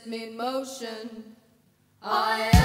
set me in motion. I am.